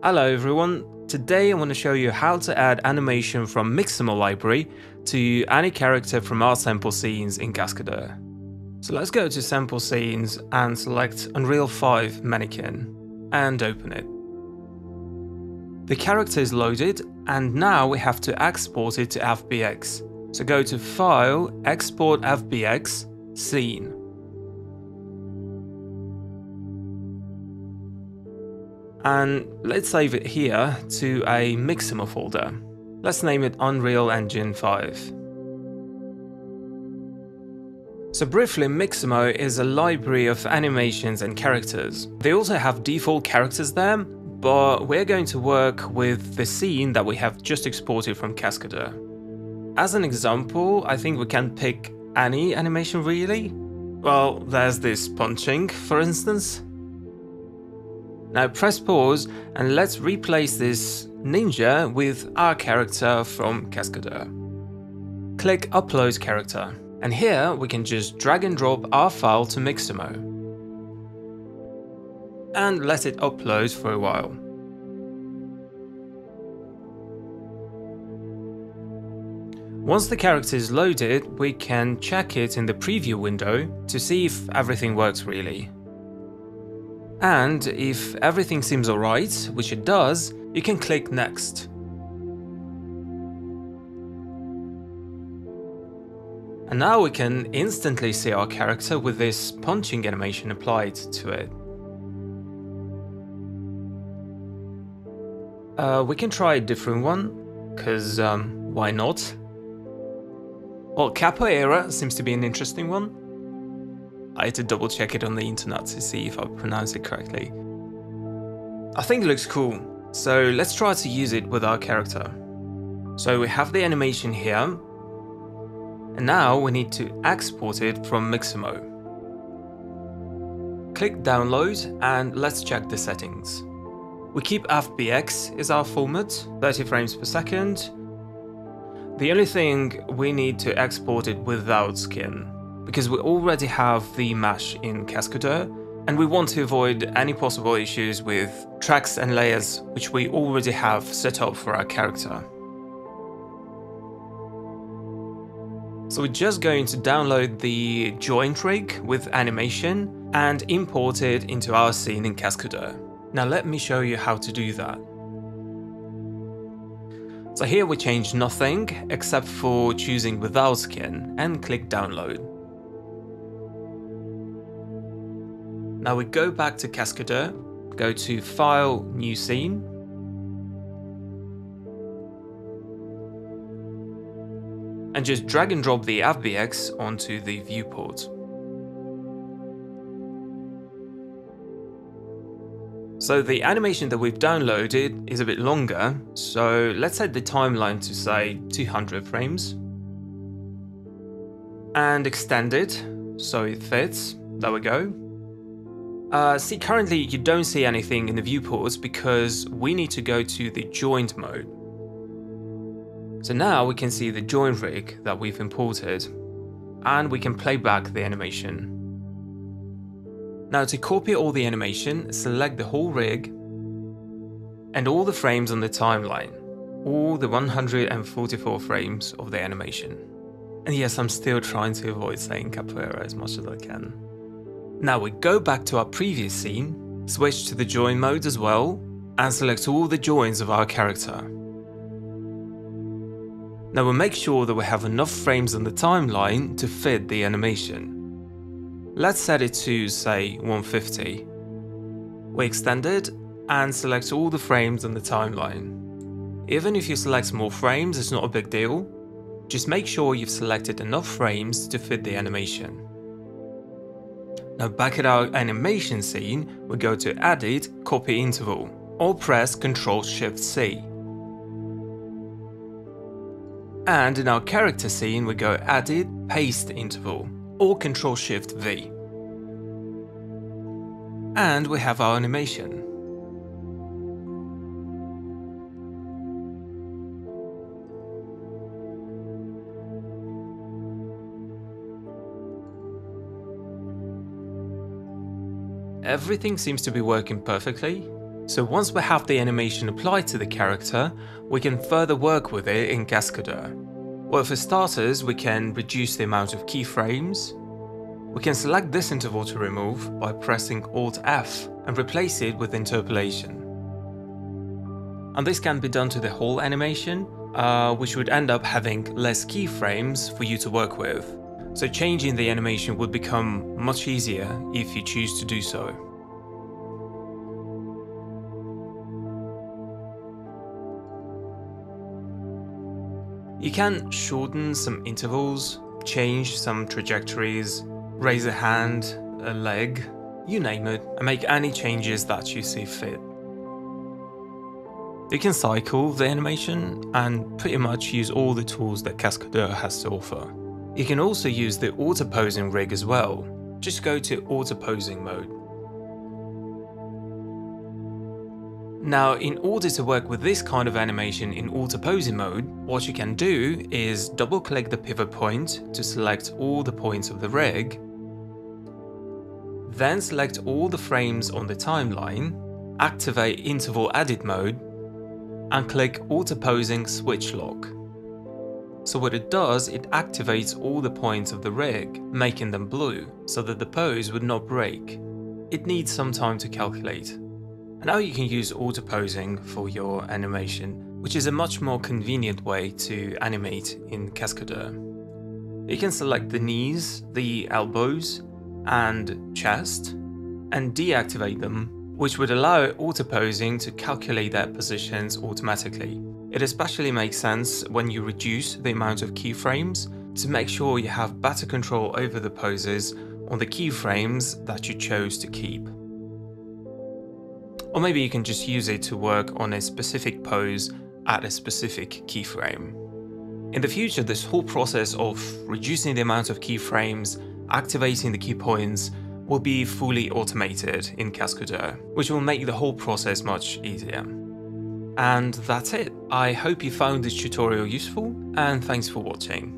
Hello everyone, today I want to show you how to add animation from Mixamo library to any character from our sample scenes in Cascadeur. So let's go to sample scenes and select Unreal 5 mannequin and open it. The character is loaded and now we have to export it to FBX. So go to File, Export FBX, Scene. And let's save it here to a Mixamo folder. Let's name it Unreal Engine 5. So briefly, Mixamo is a library of animations and characters. They also have default characters there, but we're going to work with the scene that we have just exported from Cascadeur. As an example, I think we can pick any animation really. Well, there's this punching, for instance. Now press pause and let's replace this ninja with our character from Cascadeur. Click Upload Character, and here we can just drag and drop our file to Mixamo. And let it upload for a while. Once the character is loaded, we can check it in the preview window to see if everything works really. And if everything seems alright, which it does, you can click next. And now we can instantly see our character with this punching animation applied to it. Uh, we can try a different one, because um, why not? Well, Capoeira seems to be an interesting one. I had to double check it on the internet to see if I pronounced it correctly. I think it looks cool, so let's try to use it with our character. So we have the animation here, and now we need to export it from Mixamo. Click download and let's check the settings. We keep FBX as our format, 30 frames per second. The only thing we need to export it without skin because we already have the mesh in Cascadeur and we want to avoid any possible issues with tracks and layers which we already have set up for our character. So we're just going to download the joint rig with animation and import it into our scene in Cascadeur. Now let me show you how to do that. So here we change nothing except for choosing without skin and click download. Now we go back to Cascadeur, go to File, New Scene, and just drag and drop the FBX onto the viewport. So the animation that we've downloaded is a bit longer, so let's set the timeline to say 200 frames. And extend it so it fits, there we go. Uh, see, currently you don't see anything in the viewports because we need to go to the joint mode. So now we can see the joint rig that we've imported and we can play back the animation. Now to copy all the animation, select the whole rig and all the frames on the timeline, all the 144 frames of the animation. And yes, I'm still trying to avoid saying capoeira as much as I can. Now we go back to our previous scene, switch to the joint mode as well, and select all the joints of our character. Now we'll make sure that we have enough frames on the timeline to fit the animation. Let's set it to, say, 150. We extend it and select all the frames on the timeline. Even if you select more frames, it's not a big deal. Just make sure you've selected enough frames to fit the animation. Now back at our animation scene, we go to Edit, Copy Interval, or press Ctrl Shift C. And in our character scene, we go Edit, Paste Interval, or Ctrl Shift V. And we have our animation. Everything seems to be working perfectly, So once we have the animation applied to the character, we can further work with it in Cascadeur. Well, for starters, we can reduce the amount of keyframes. We can select this interval to remove by pressing Alt F and replace it with interpolation. And this can be done to the whole animation, uh, which would end up having less keyframes for you to work with. So changing the animation would become much easier if you choose to do so. You can shorten some intervals, change some trajectories, raise a hand, a leg, you name it, and make any changes that you see fit. You can cycle the animation and pretty much use all the tools that Cascadeur has to offer. You can also use the auto posing rig as well. Just go to auto posing mode. Now, in order to work with this kind of animation in auto posing mode, what you can do is double click the pivot point to select all the points of the rig, then select all the frames on the timeline, activate interval edit mode, and click Auto Posing Switch Lock. So what it does, it activates all the points of the rig, making them blue, so that the pose would not break. It needs some time to calculate. And now you can use auto posing for your animation, which is a much more convenient way to animate in Cascadeur. You can select the knees, the elbows, and chest, and deactivate them which would allow auto-posing to calculate their positions automatically. It especially makes sense when you reduce the amount of keyframes to make sure you have better control over the poses on the keyframes that you chose to keep. Or maybe you can just use it to work on a specific pose at a specific keyframe. In the future, this whole process of reducing the amount of keyframes, activating the key points, will be fully automated in Cascadeur, which will make the whole process much easier. And that's it. I hope you found this tutorial useful and thanks for watching.